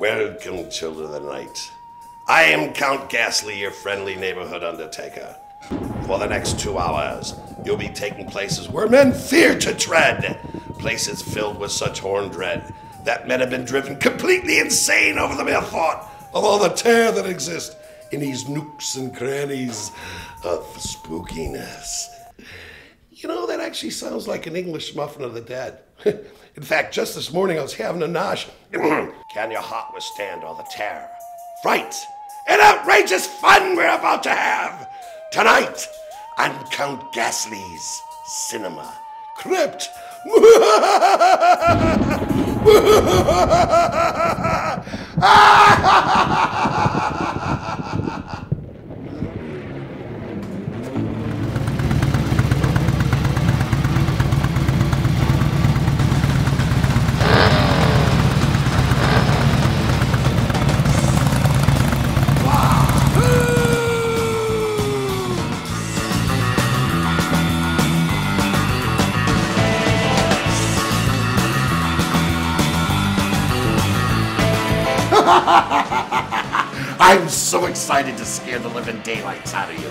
Welcome, children of the night. I am Count Ghastly, your friendly neighborhood undertaker. For the next two hours, you'll be taking places where men fear to tread. Places filled with such horn dread that men have been driven completely insane over the mere thought of all the terror that exists in these nooks and crannies of spookiness. You know, that actually sounds like an English muffin of the dead. In fact, just this morning I was having a nosh. Can your heart withstand all the terror, fright, and outrageous fun we're about to have tonight on Count Ghastly's Cinema Crypt? Ah! I'm so excited to scare the living daylights out of you.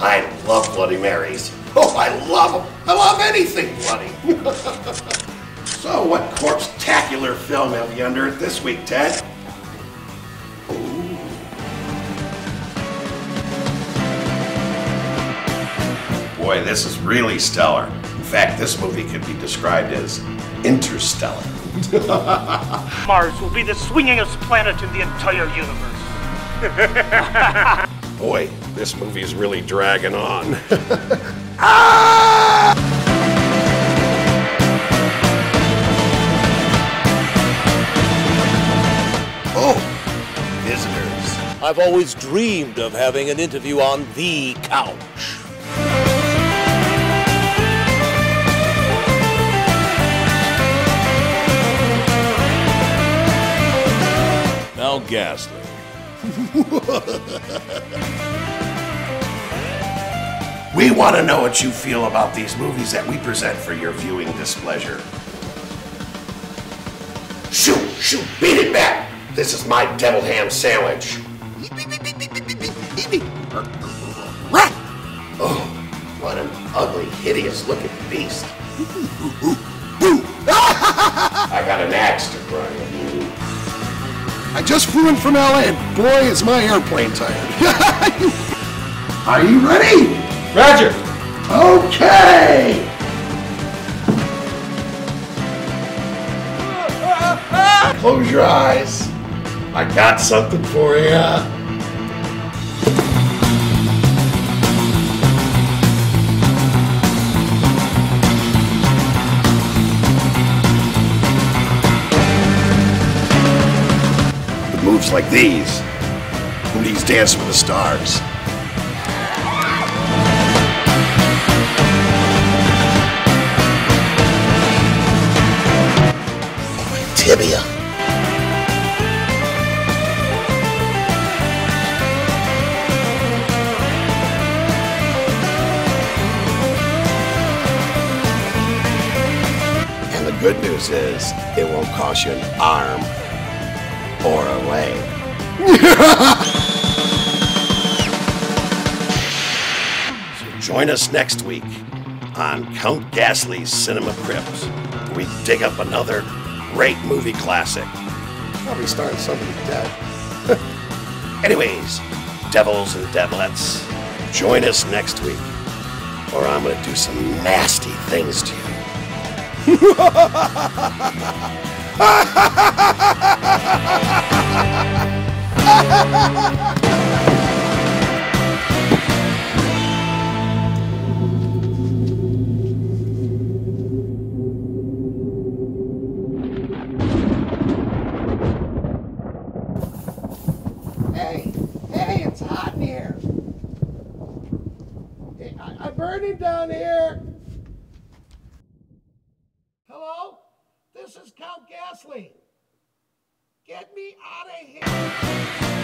I love Bloody Marys. Oh, I love them. I love anything bloody. so, what corpse-tacular film have you under it this week, Ted? Boy, this is really stellar. In fact, this movie could be described as interstellar. Mars will be the swingingest planet in the entire universe. Boy, this movie is really dragging on. ah! Oh, visitors. I've always dreamed of having an interview on the couch. Ghastly. We want to know what you feel about these movies that we present for your viewing displeasure. Shoot, shoot, beat it back! This is my devil ham sandwich. Oh, what an ugly, hideous looking beast. I got an axe to grind. I just flew in from LA and boy is my airplane tired. Are you ready? Roger. Okay. Close your eyes. I got something for you. Like these, who needs Dance with the Stars? tibia. And the good news is, it won't cost you an arm or a leg. so join us next week on Count Ghastly's Cinema Crypt, we dig up another great movie classic. Probably starring somebody dead. Anyways, devils and devlettes, join us next week, or I'm gonna do some nasty things to you. hey, hey, it's hot in here. I'm burning down here. This is Count Ghastly. Get me out of here.